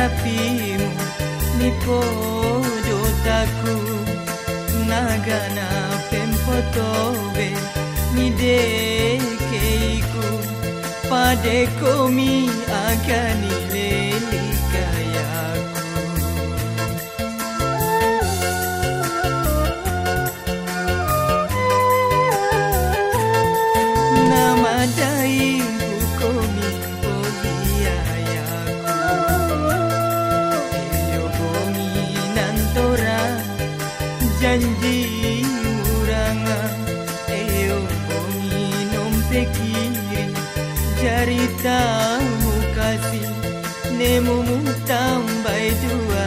harapimu nipo nagana mi agani. sekiri Jari tamu kasih Nemu mu tambai dua.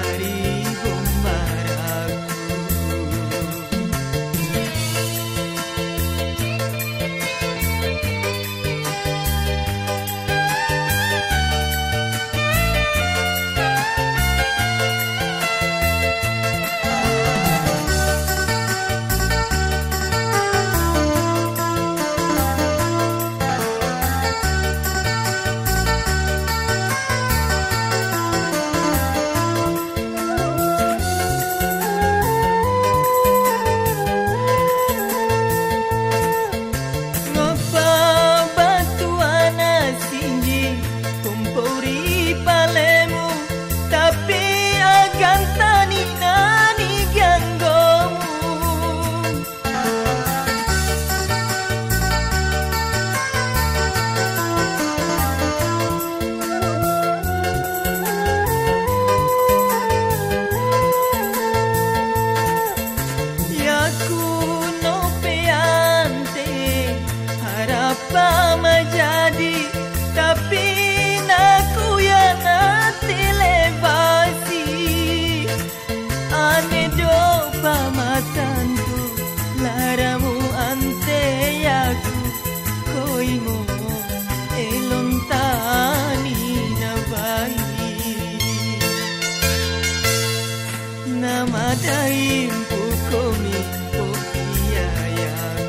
Nama daimku komi pokiayaku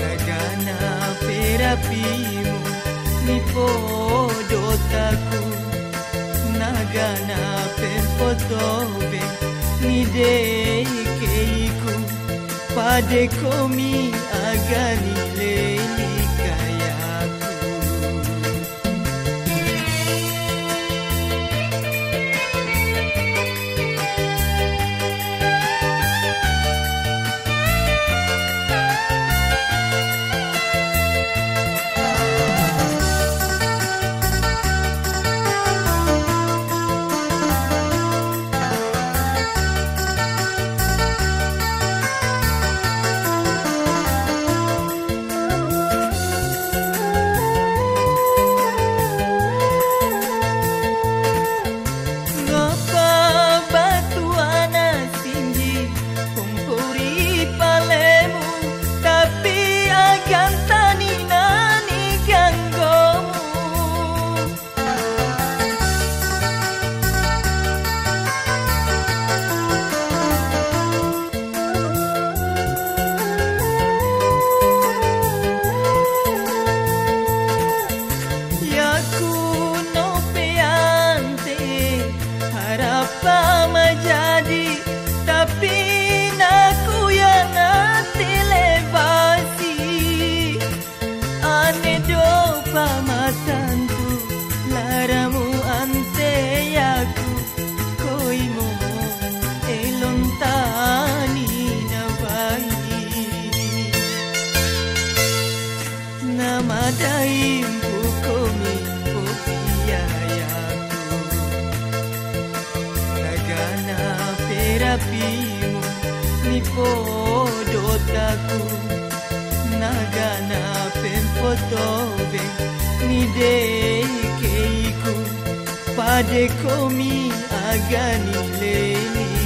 Nagana perapimu ni Nagana ni komi Nama daimku komi pokiayaku Nagana perapimu Nagana pempotobe ni dekeiku Pade komi agani leli